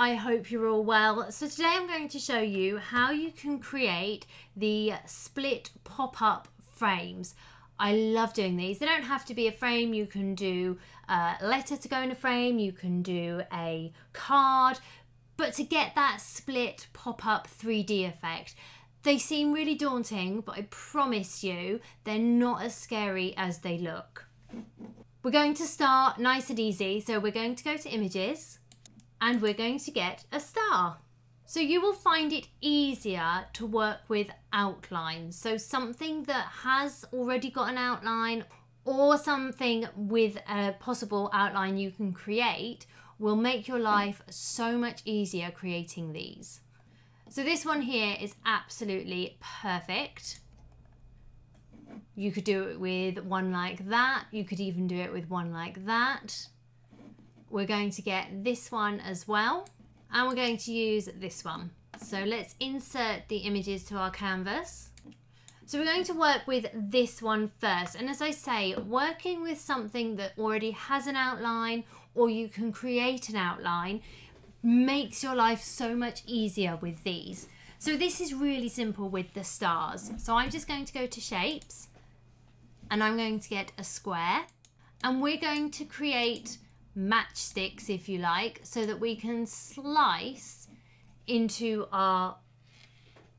I hope you're all well. So today I'm going to show you how you can create the split pop-up frames. I love doing these. They don't have to be a frame. You can do a letter to go in a frame. You can do a card. But to get that split pop-up 3D effect, they seem really daunting, but I promise you, they're not as scary as they look. We're going to start nice and easy. So we're going to go to images and we're going to get a star. So you will find it easier to work with outlines. So something that has already got an outline or something with a possible outline you can create will make your life so much easier creating these. So this one here is absolutely perfect. You could do it with one like that. You could even do it with one like that. We're going to get this one as well. And we're going to use this one. So let's insert the images to our canvas. So we're going to work with this one first. And as I say, working with something that already has an outline or you can create an outline makes your life so much easier with these. So this is really simple with the stars. So I'm just going to go to shapes and I'm going to get a square and we're going to create matchsticks if you like so that we can slice into our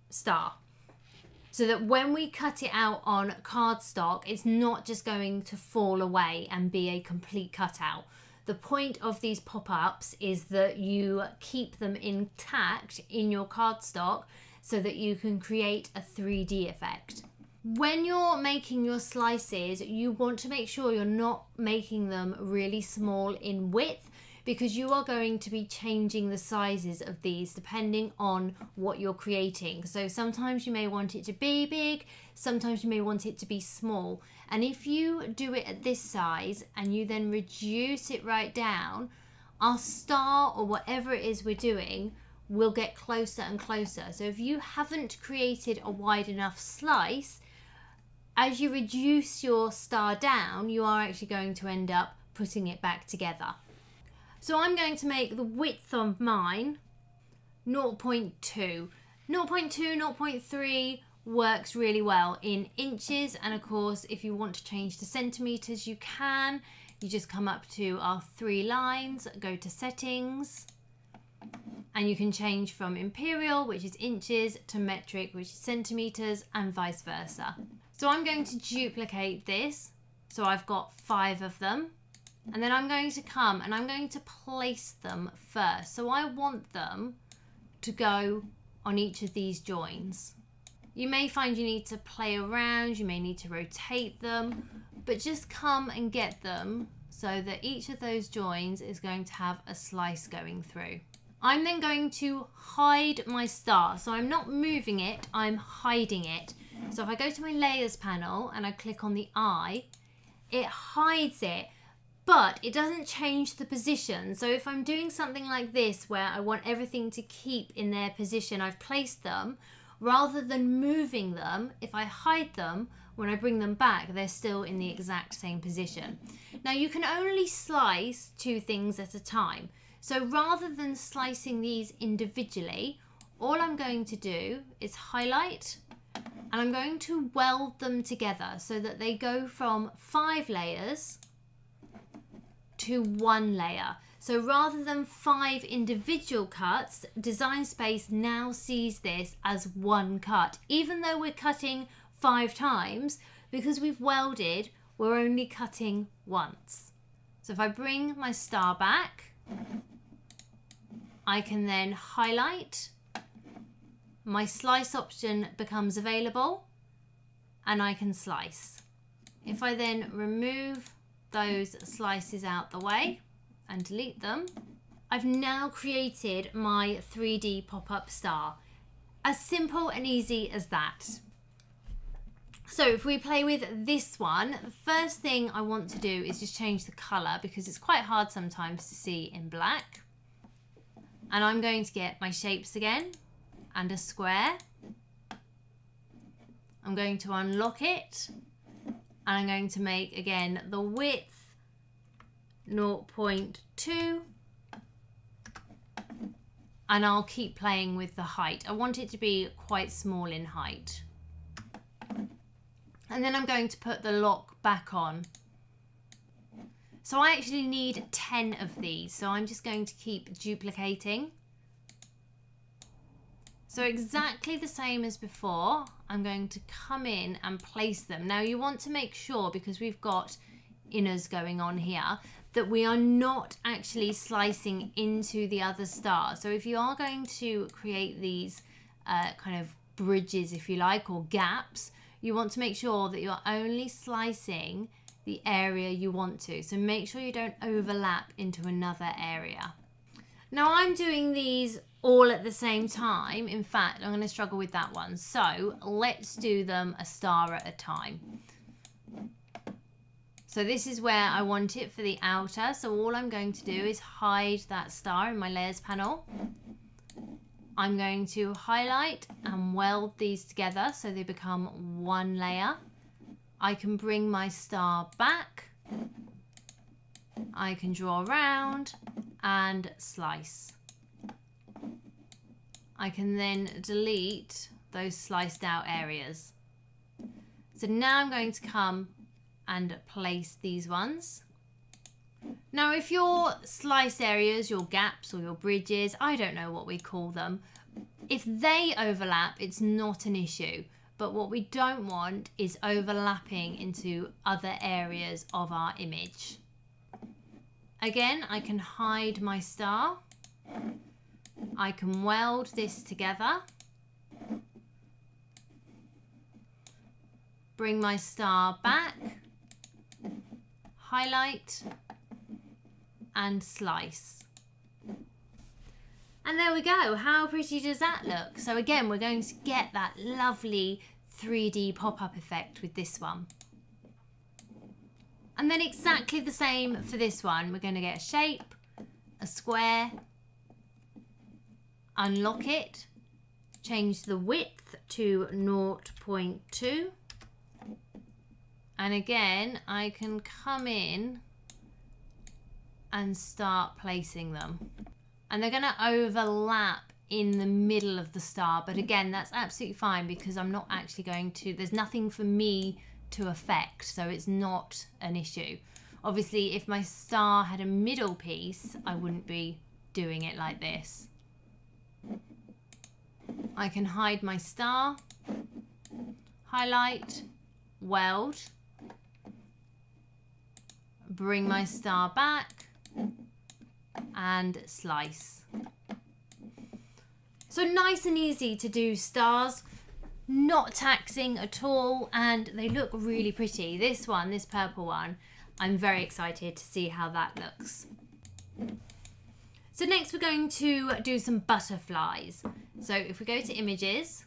star. So that when we cut it out on cardstock it's not just going to fall away and be a complete cutout. The point of these pop-ups is that you keep them intact in your cardstock so that you can create a 3D effect when you're making your slices, you want to make sure you're not making them really small in width because you are going to be changing the sizes of these depending on what you're creating. So sometimes you may want it to be big, sometimes you may want it to be small. And if you do it at this size and you then reduce it right down, our star or whatever it is we're doing will get closer and closer. So if you haven't created a wide enough slice, as you reduce your star down, you are actually going to end up putting it back together. So I'm going to make the width of mine 0.2. 0.2, 0.3 works really well in inches and of course if you want to change to centimeters you can. You just come up to our three lines, go to settings and you can change from imperial which is inches to metric which is centimeters and vice versa. So I'm going to duplicate this. So I've got five of them. And then I'm going to come and I'm going to place them first. So I want them to go on each of these joins. You may find you need to play around, you may need to rotate them, but just come and get them so that each of those joins is going to have a slice going through. I'm then going to hide my star. So I'm not moving it, I'm hiding it. So if I go to my layers panel and I click on the eye, it hides it, but it doesn't change the position. So if I'm doing something like this where I want everything to keep in their position, I've placed them, rather than moving them, if I hide them, when I bring them back, they're still in the exact same position. Now you can only slice two things at a time. So rather than slicing these individually, all I'm going to do is highlight and I'm going to weld them together so that they go from five layers to one layer. So rather than five individual cuts, Design Space now sees this as one cut. Even though we're cutting five times, because we've welded, we're only cutting once. So if I bring my star back, I can then highlight my slice option becomes available and I can slice. If I then remove those slices out the way and delete them, I've now created my 3D pop-up star. As simple and easy as that. So if we play with this one, the first thing I want to do is just change the colour because it's quite hard sometimes to see in black. And I'm going to get my shapes again and a square. I'm going to unlock it and I'm going to make again the width 0.2 and I'll keep playing with the height. I want it to be quite small in height. And then I'm going to put the lock back on. So I actually need 10 of these. So I'm just going to keep duplicating. So exactly the same as before, I'm going to come in and place them. Now you want to make sure, because we've got inners going on here, that we are not actually slicing into the other star. So if you are going to create these uh, kind of bridges, if you like, or gaps, you want to make sure that you're only slicing the area you want to. So make sure you don't overlap into another area. Now I'm doing these all at the same time. In fact, I'm going to struggle with that one. So let's do them a star at a time. So this is where I want it for the outer. So all I'm going to do is hide that star in my layers panel. I'm going to highlight and weld these together so they become one layer. I can bring my star back. I can draw around and slice. I can then delete those sliced out areas. So now I'm going to come and place these ones. Now, if your slice areas, your gaps or your bridges, I don't know what we call them, if they overlap, it's not an issue. But what we don't want is overlapping into other areas of our image. Again, I can hide my star. I can weld this together. Bring my star back highlight and slice. And there we go. How pretty does that look? So again, we're going to get that lovely 3D pop-up effect with this one. And then exactly the same for this one. We're going to get a shape, a square, unlock it, change the width to 0.2 and again, I can come in and start placing them. And they're going to overlap in the middle of the star. But again, that's absolutely fine because I'm not actually going to, there's nothing for me to affect. So it's not an issue. Obviously, if my star had a middle piece, I wouldn't be doing it like this. I can hide my star, highlight, weld, bring my star back and slice. So nice and easy to do stars, not taxing at all, and they look really pretty. This one, this purple one, I'm very excited to see how that looks. So next we're going to do some butterflies. So if we go to images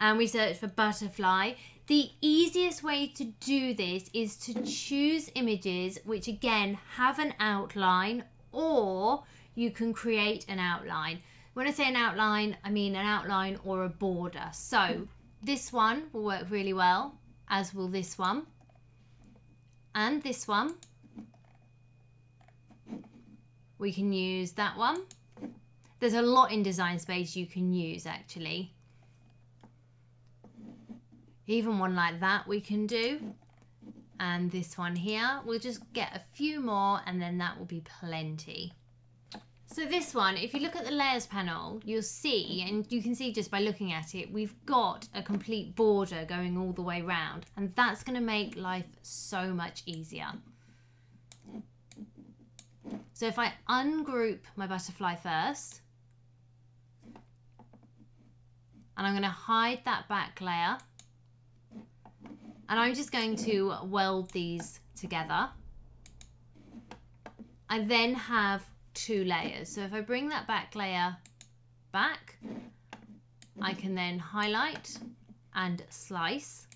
and we search for butterfly, the easiest way to do this is to choose images which again have an outline or you can create an outline. When I say an outline, I mean an outline or a border. So this one will work really well, as will this one. And this one. We can use that one. There's a lot in Design Space you can use actually. Even one like that we can do. And this one here, we'll just get a few more and then that will be plenty. So this one, if you look at the layers panel, you'll see, and you can see just by looking at it, we've got a complete border going all the way round. And that's going to make life so much easier. So if I ungroup my butterfly first, and I'm going to hide that back layer, and I'm just going to weld these together. I then have two layers. So if I bring that back layer back, I can then highlight and slice.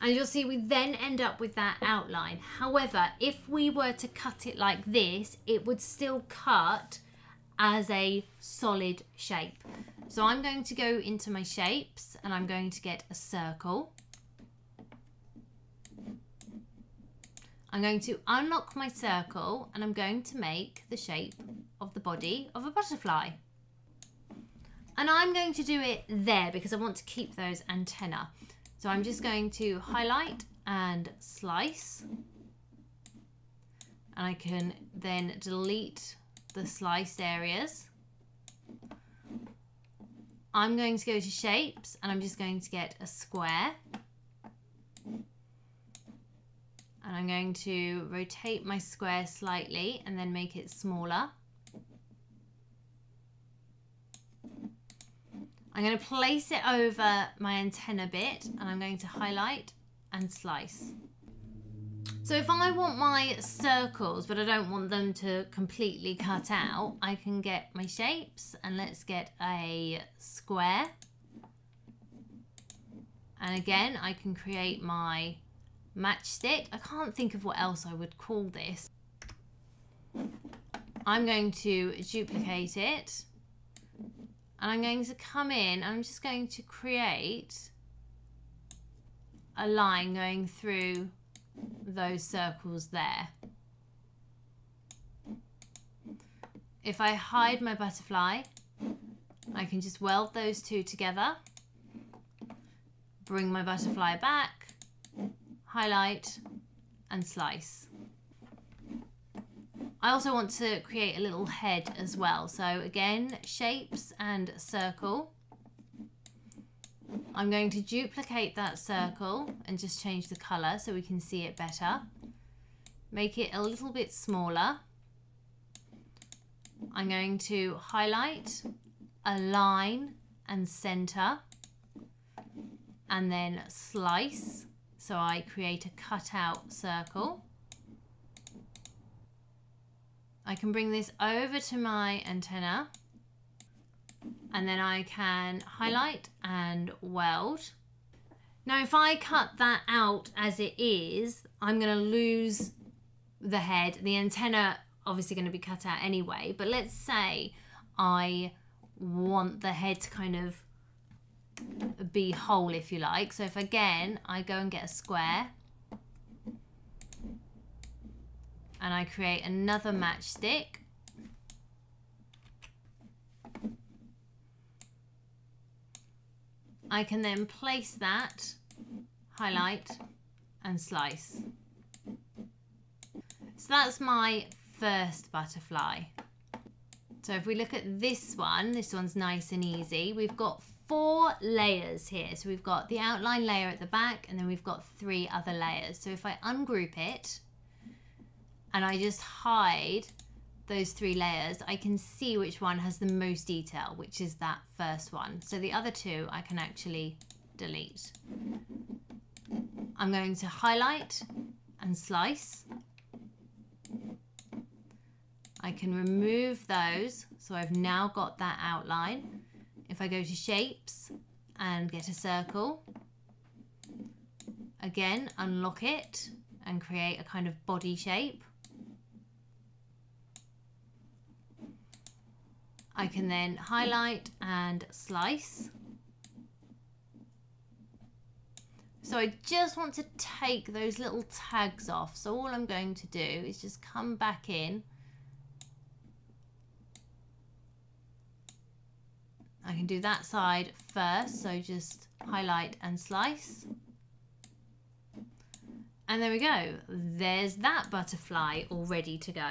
And you'll see we then end up with that outline. However, if we were to cut it like this, it would still cut as a solid shape. So I'm going to go into my shapes and I'm going to get a circle. I'm going to unlock my circle and I'm going to make the shape of the body of a butterfly. And I'm going to do it there because I want to keep those antenna. So I'm just going to highlight and slice. And I can then delete the sliced areas. I'm going to go to shapes and I'm just going to get a square. And I'm going to rotate my square slightly and then make it smaller. I'm going to place it over my antenna bit and I'm going to highlight and slice. So if I want my circles, but I don't want them to completely cut out, I can get my shapes and let's get a square. And again, I can create my matchstick. I can't think of what else I would call this. I'm going to duplicate it and I'm going to come in and I'm just going to create a line going through those circles there. If I hide my butterfly, I can just weld those two together, bring my butterfly back, highlight and slice. I also want to create a little head as well. So again, shapes and circle. I'm going to duplicate that circle and just change the color so we can see it better. Make it a little bit smaller. I'm going to highlight, align and center and then slice. So I create a cutout circle. I can bring this over to my antenna and then I can highlight and weld. Now if I cut that out as it is, I'm going to lose the head. The antenna obviously going to be cut out anyway, but let's say I want the head to kind of be whole if you like. So if again I go and get a square and I create another matchstick. I can then place that, highlight and slice. So that's my first butterfly. So if we look at this one, this one's nice and easy. We've got four layers here. So we've got the outline layer at the back and then we've got three other layers. So if I ungroup it, and I just hide those three layers, I can see which one has the most detail, which is that first one. So the other two I can actually delete. I'm going to highlight and slice. I can remove those, so I've now got that outline. If I go to shapes and get a circle, again, unlock it and create a kind of body shape. I can then highlight and slice. So I just want to take those little tags off. So all I'm going to do is just come back in. I can do that side first. So just highlight and slice. And there we go. There's that butterfly all ready to go.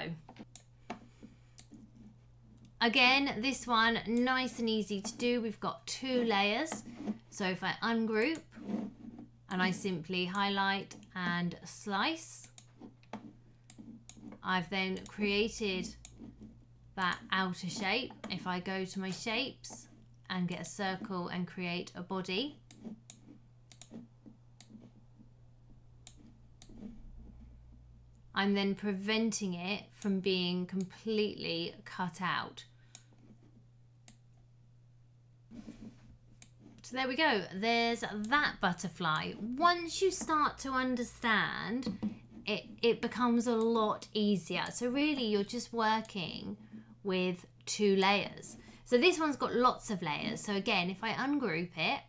Again, this one, nice and easy to do. We've got two layers. So if I ungroup and I simply highlight and slice, I've then created that outer shape. If I go to my shapes and get a circle and create a body, I'm then preventing it from being completely cut out. So there we go. There's that butterfly. Once you start to understand, it, it becomes a lot easier. So really you're just working with two layers. So this one's got lots of layers. So again, if I ungroup it,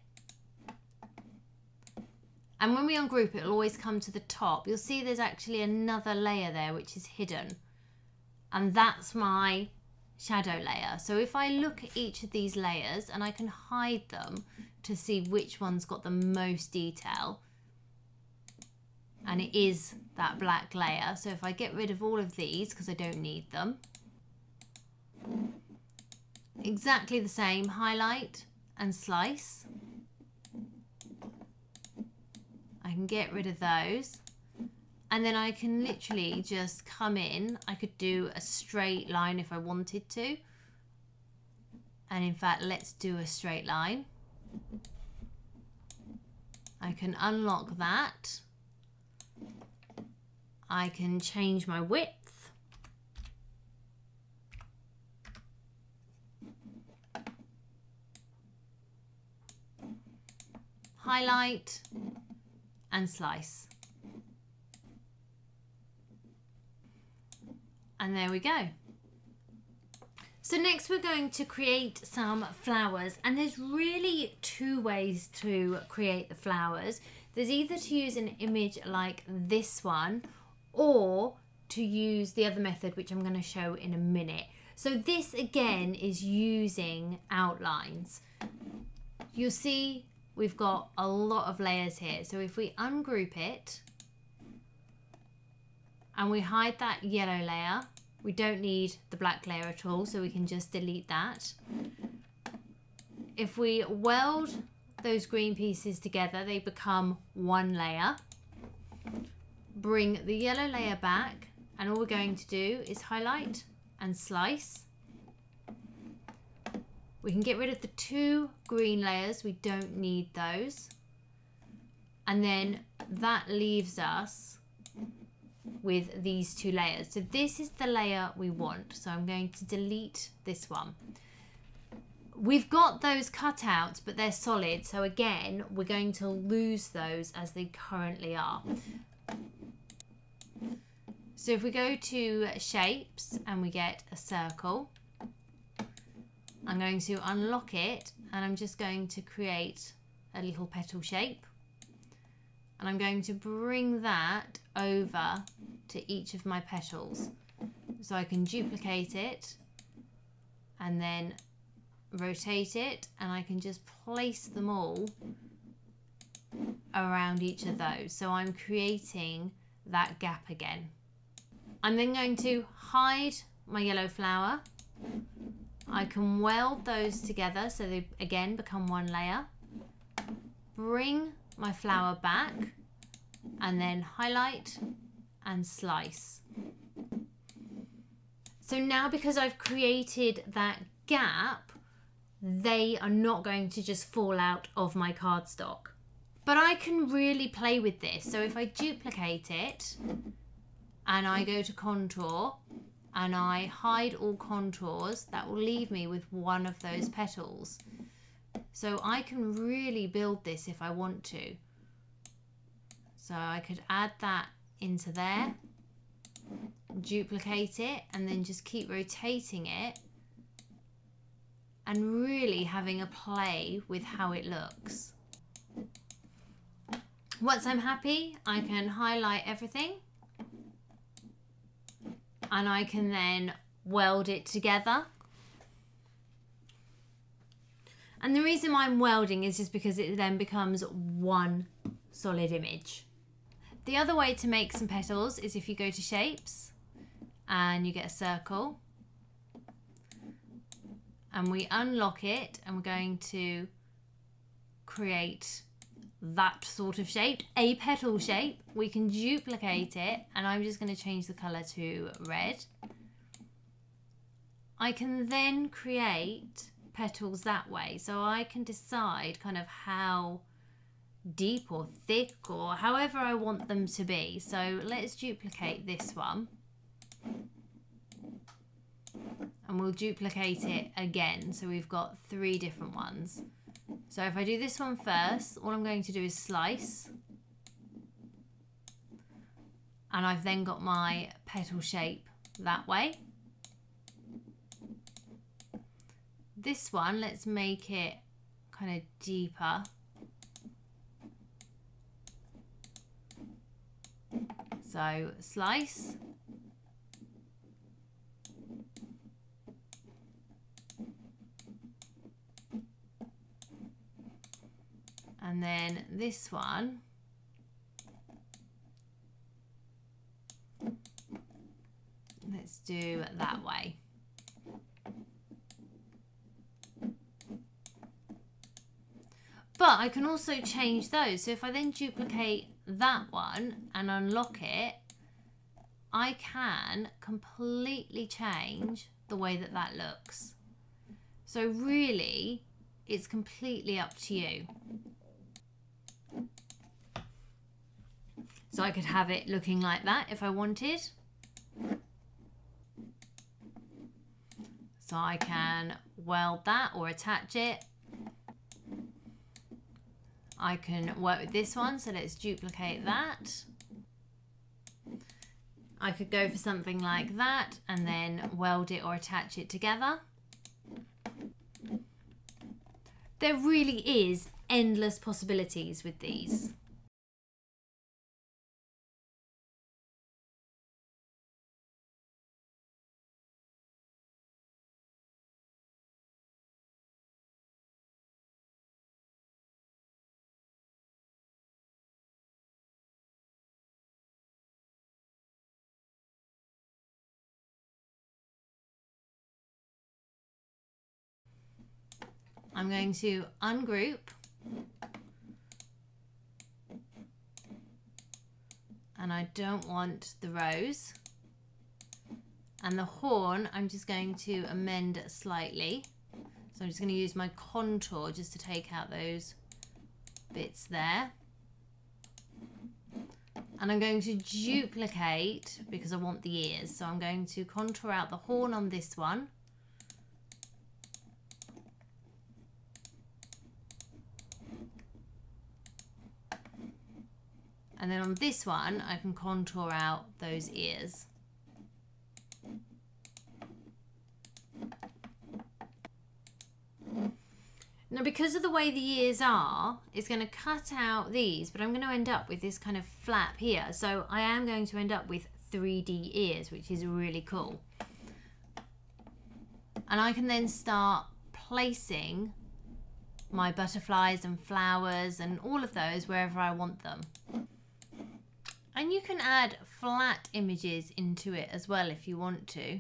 and when we ungroup it, it'll always come to the top. You'll see there's actually another layer there which is hidden. And that's my shadow layer. So if I look at each of these layers and I can hide them to see which one's got the most detail, and it is that black layer. So if I get rid of all of these because I don't need them, exactly the same, highlight and slice. I can get rid of those and then I can literally just come in. I could do a straight line if I wanted to. And in fact, let's do a straight line. I can unlock that. I can change my width. Highlight and slice. And there we go. So next we're going to create some flowers and there's really two ways to create the flowers. There's either to use an image like this one or to use the other method which I'm going to show in a minute. So this again is using outlines. You'll see we've got a lot of layers here. So if we ungroup it and we hide that yellow layer, we don't need the black layer at all, so we can just delete that. If we weld those green pieces together, they become one layer. Bring the yellow layer back, and all we're going to do is highlight and slice. We can get rid of the two green layers, we don't need those. And then that leaves us with these two layers. So this is the layer we want. So I'm going to delete this one. We've got those cutouts, but they're solid. So again, we're going to lose those as they currently are. So if we go to shapes and we get a circle, I'm going to unlock it and I'm just going to create a little petal shape. And I'm going to bring that over to each of my petals. So I can duplicate it and then rotate it and I can just place them all around each of those. So I'm creating that gap again. I'm then going to hide my yellow flower I can weld those together so they again become one layer bring my flower back and then highlight and slice. So now because I've created that gap, they are not going to just fall out of my cardstock. But I can really play with this. So if I duplicate it and I go to contour and I hide all contours, that will leave me with one of those petals. So I can really build this if I want to. So I could add that into there, duplicate it, and then just keep rotating it and really having a play with how it looks. Once I'm happy, I can highlight everything and I can then weld it together and the reason I'm welding is just because it then becomes one solid image. The other way to make some petals is if you go to shapes and you get a circle and we unlock it and we're going to create that sort of shape, a petal shape. We can duplicate it and I'm just going to change the colour to red. I can then create petals that way. So I can decide kind of how deep or thick or however I want them to be. So let's duplicate this one. And we'll duplicate it again. So we've got three different ones. So if I do this one first, all I'm going to do is slice. And I've then got my petal shape that way. This one, let's make it kind of deeper. So slice. And then this one. Let's do that way. But I can also change those. So if I then duplicate that one and unlock it, I can completely change the way that that looks. So really, it's completely up to you. So I could have it looking like that if I wanted. So I can weld that or attach it. I can work with this one, so let's duplicate that. I could go for something like that and then weld it or attach it together. There really is endless possibilities with these. I'm going to ungroup and I don't want the rose. And the horn I'm just going to amend slightly. So I'm just going to use my contour just to take out those bits there. And I'm going to duplicate because I want the ears. So I'm going to contour out the horn on this one And then on this one, I can contour out those ears. Now, because of the way the ears are, it's going to cut out these, but I'm going to end up with this kind of flap here. So I am going to end up with 3D ears, which is really cool. And I can then start placing my butterflies and flowers and all of those wherever I want them. And you can add flat images into it as well if you want to.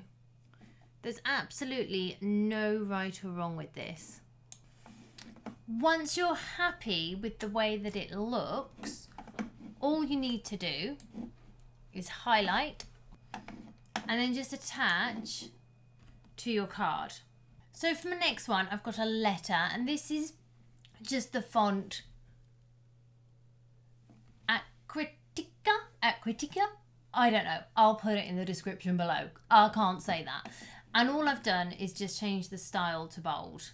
There's absolutely no right or wrong with this. Once you're happy with the way that it looks, all you need to do is highlight and then just attach to your card. So for my next one, I've got a letter and this is just the font Acritica? I don't know. I'll put it in the description below. I can't say that. And all I've done is just change the style to bold.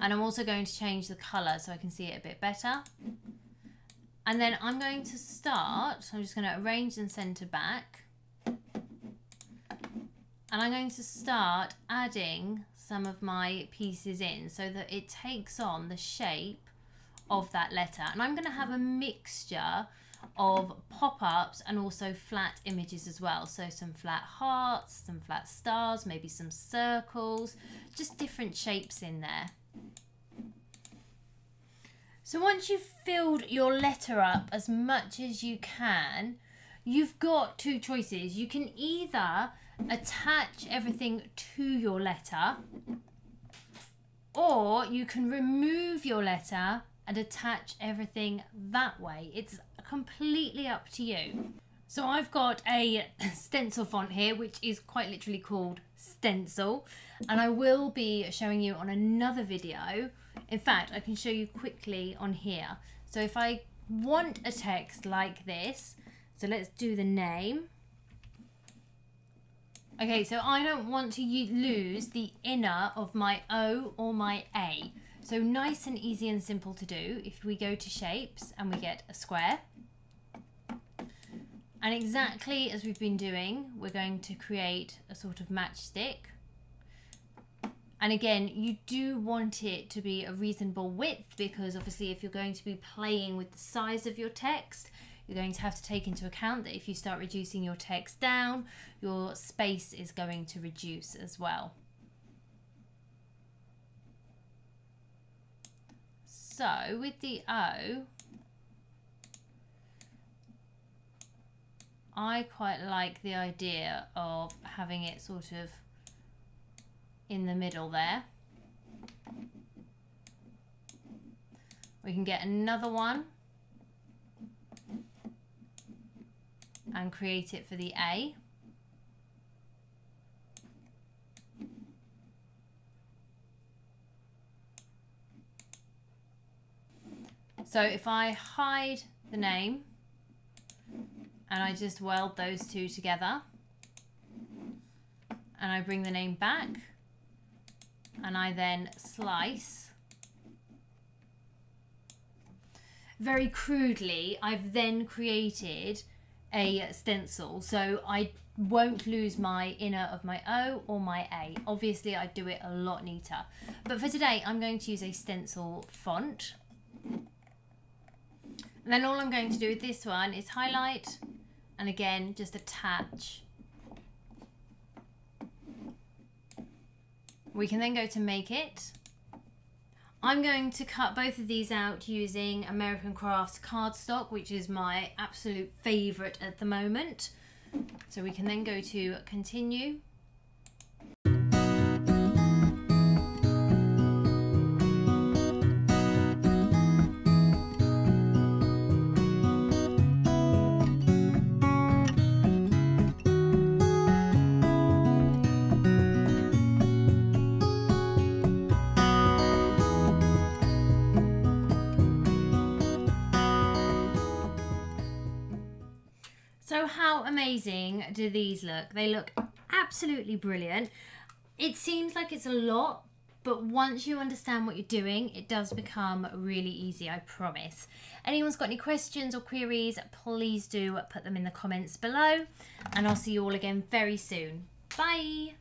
And I'm also going to change the colour so I can see it a bit better. And then I'm going to start, I'm just going to arrange and centre back. And I'm going to start adding some of my pieces in so that it takes on the shape of that letter. And I'm going to have a mixture of pop-ups and also flat images as well. So some flat hearts, some flat stars, maybe some circles, just different shapes in there. So once you've filled your letter up as much as you can, you've got two choices. You can either attach everything to your letter or you can remove your letter and attach everything that way. It's completely up to you. So I've got a stencil font here, which is quite literally called Stencil. And I will be showing you on another video. In fact, I can show you quickly on here. So if I want a text like this, so let's do the name. Okay, so I don't want to lose the inner of my O or my A. So nice and easy and simple to do. If we go to shapes and we get a square. And exactly as we've been doing, we're going to create a sort of matchstick. And again, you do want it to be a reasonable width because obviously if you're going to be playing with the size of your text, you're going to have to take into account that if you start reducing your text down, your space is going to reduce as well. So with the O, I quite like the idea of having it sort of in the middle there. We can get another one and create it for the A. So if I hide the name and I just weld those two together and I bring the name back and I then slice very crudely I've then created a stencil. So I won't lose my inner of my O or my A. Obviously I do it a lot neater. But for today I'm going to use a stencil font and then all I'm going to do with this one is highlight and again just attach. We can then go to make it. I'm going to cut both of these out using American Crafts cardstock, which is my absolute favourite at the moment. So we can then go to continue So how amazing do these look? They look absolutely brilliant. It seems like it's a lot, but once you understand what you're doing, it does become really easy, I promise. Anyone's got any questions or queries, please do put them in the comments below, and I'll see you all again very soon. Bye!